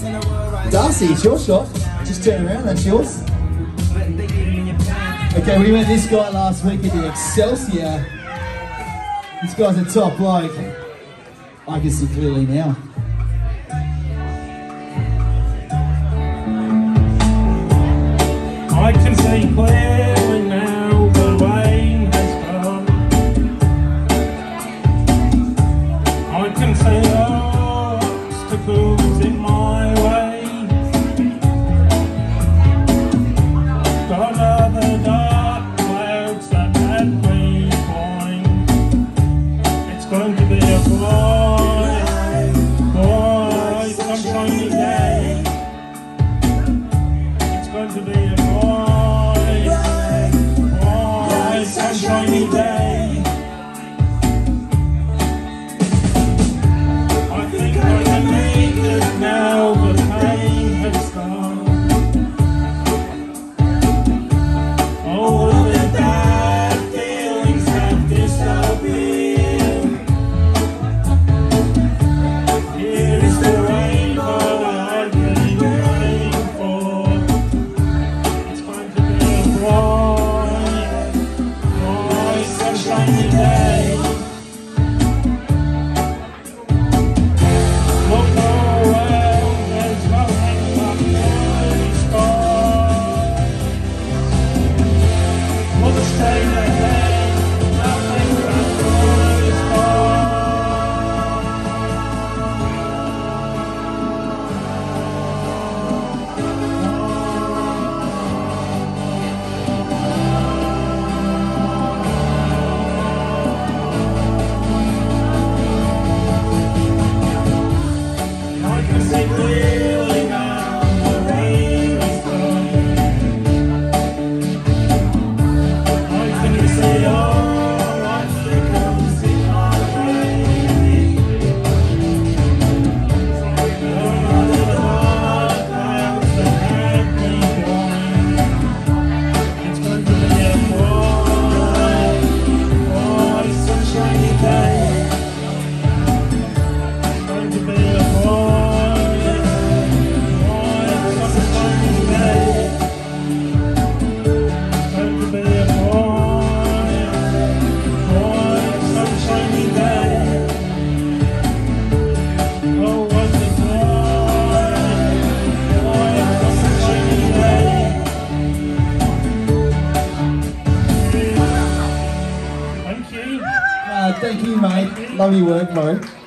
Darcy, it's your shot. Just turn around, that's yours. Okay, we met this guy last week at the Excelsior. This guy's a top bloke. I can see clearly now. It's going to be day. It's going to be a boy. Boy, sunshiny day. Yeah. Uh, thank you, mate. your work, mate.